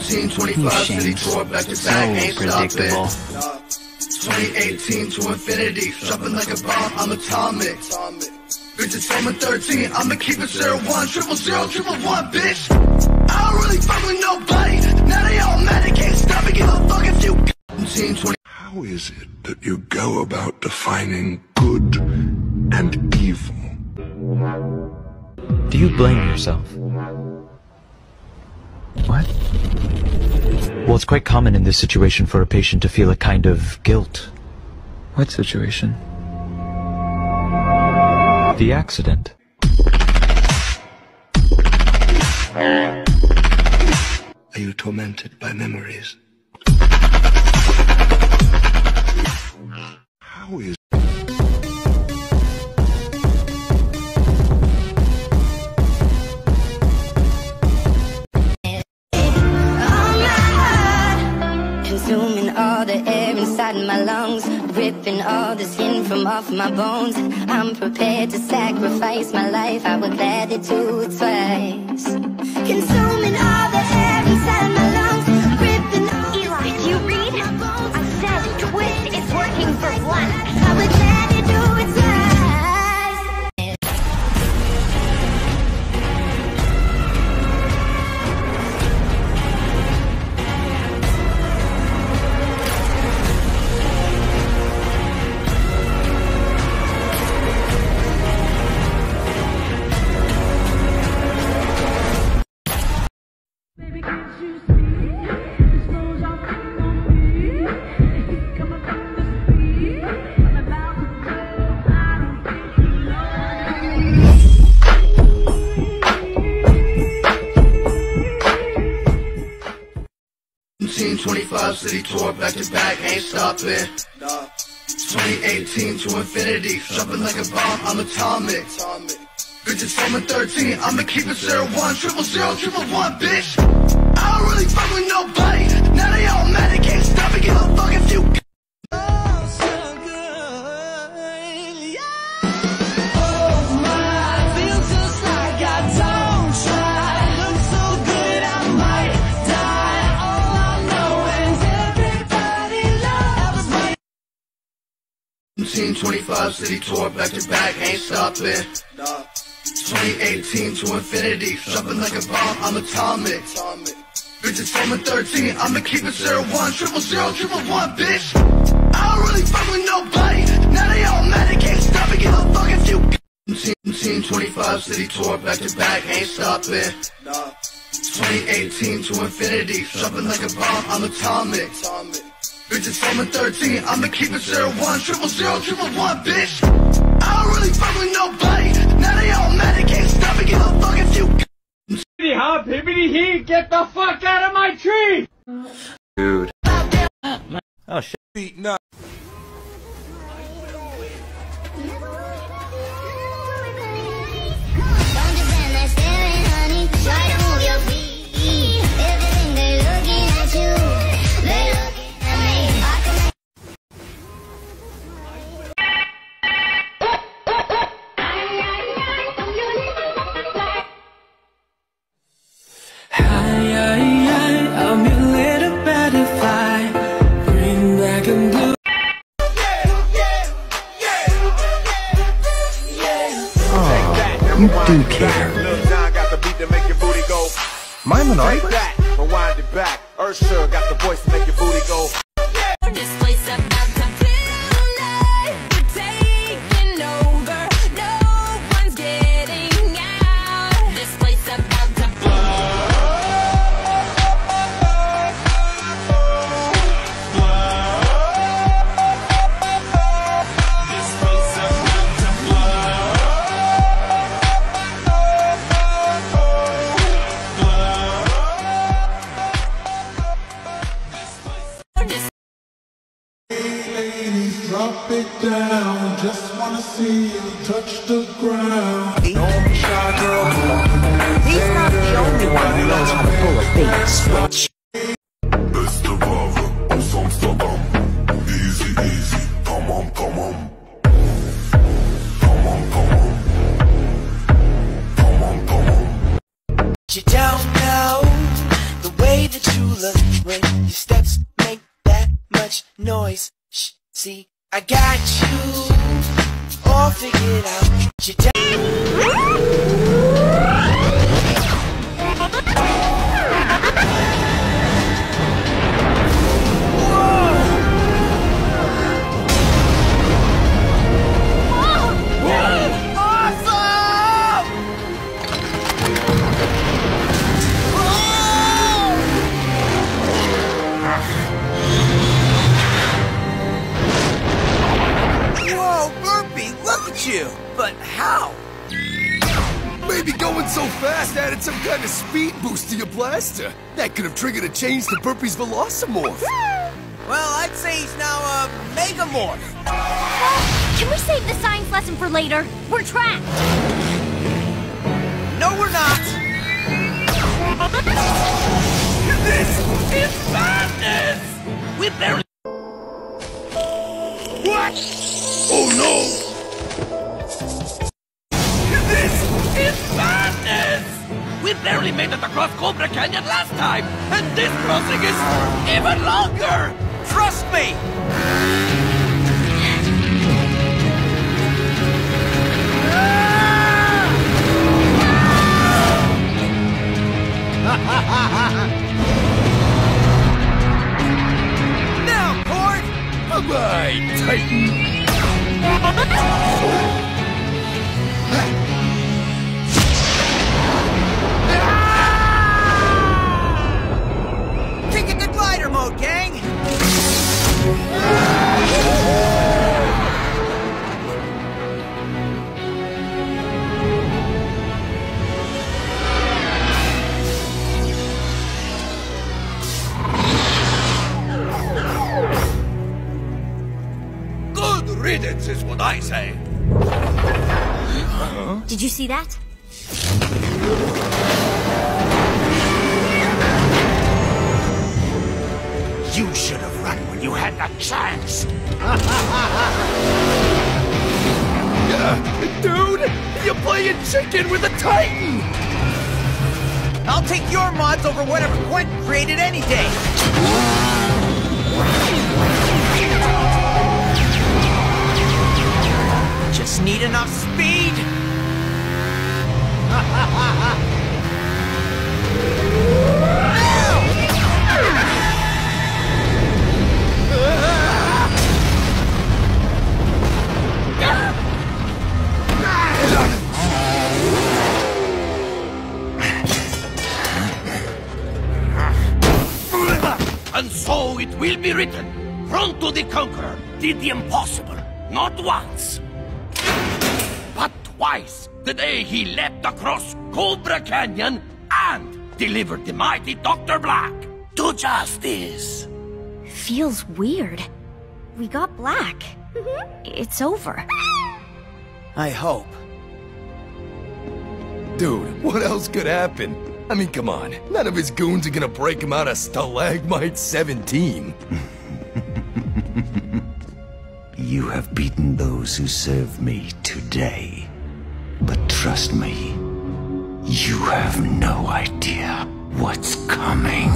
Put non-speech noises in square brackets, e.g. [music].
Team 25 city tour back to So back, ain't predictable. stopping. 2018 to infinity, dropping like a bomb, I'm atomic. Bitches told me 13, I'ma keep it zero one, triple zero, triple one, bitch. I don't really fuck with nobody. Now they all mad, they can't stop me, give a fuck if you. Team 20. How is it that you go about defining good and evil? Do you blame yourself? What? Well, it's quite common in this situation for a patient to feel a kind of guilt. What situation? The accident. Are you tormented by memories? How is lungs, ripping all the skin from off my bones. I'm prepared to sacrifice my life. I would gladly do it twice. Consuming 25 city tour back to back, ain't stopping. 2018 to infinity, dropping like a bomb, I'm atomic. Bitches told me 13, I'ma keep it zero one, triple zero, triple one, bitch. I don't really fuck with nobody. Now they all mad, they can't stop me, give a fuck if you. 25 city tour back to back, ain't stopping. 2018 to infinity, dropping like a bomb, I'm atomic. Bitches told me 13, I'ma keep it zero one, triple zero, triple one, bitch. I don't really fuck with nobody. Now they all mad, they can't stop me, give a fuck if you. Team, team 25 city tour back to back, ain't stopping. 2018 to infinity, dropping like a bomb, I'm atomic. Bitches told me 13, I'ma keep it zero one, triple zero, triple one, bitch. I don't really fuck with nobody. Now they all mad, they can't stop me, give a fuck if you. Hippity hop, hippity he, get the fuck out of my tree! Dude. Oh shit. Don't booty go. Mine an Take that, rewind it back. Usher got the voice to make your booty go. Touch the ground. He's not the only one who knows how to pull a bait switch. You don't know the way way that you look when your steps make that much noise. Shh, see, I got you all figured out. You speed boost to your blaster. That could have triggered a change to Burpy's Velocimorph. Well, I'd say he's now a Megamorph. Can we save the science lesson for later? We're trapped. No, we're not. This is madness! We barely. What? Oh no! We barely made it across Cobra Canyon last time, and this crossing is even longer! Trust me! Did you see that? You should have run when you had the chance. [laughs] Dude, you're playing chicken with a Titan! I'll take your mods over whatever Quentin created any day! Just need enough speed! And so it will be written, Pronto the Conqueror did the impossible, not once, but twice, the day he leapt across Cobra Canyon and delivered the mighty Dr. Blakk to justice. Feels weird. We got Blakk. Mm-hmm. It's over. I hope. Dude, what else could happen? I mean, come on. None of his goons are gonna break him out of Stalagmite 17. [laughs] You have beaten those who serve me today. Trust me, you have no idea what's coming.